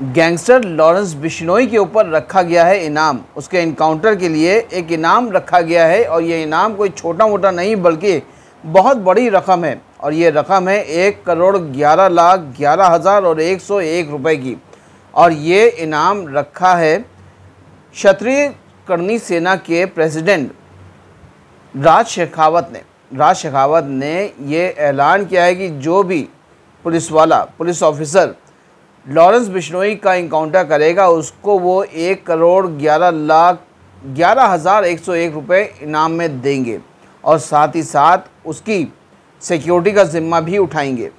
Gangster Lawrence Bishnoi के ऊपर रखा गया है इनाम। उसके इनकाउंटर के लिए एक इनाम रखा गया है और ये इनाम कोई छोटा मोटा नहीं, बल्कि बहुत बड़ी रकम है। और ये रकम है एक करोड़ ग्यारह लाख ग्यारह हज़ार और एक सौ एक रुपये की। और ये इनाम रखा है क्षत्रिय करनी सेना के प्रेसिडेंट राज शेखावत ने। राज शेखावत ने ये ऐलान किया है कि जो भी पुलिस वाला पुलिस ऑफिसर लॉरेंस बिश्नोई का इंकाउंटर करेगा, उसको वो एक करोड़ ग्यारह लाख, ग्यारह हज़ार एक सौ एक रुपये इनाम में देंगे और साथ ही साथ उसकी सिक्योरिटी का ज़िम्मा भी उठाएँगे।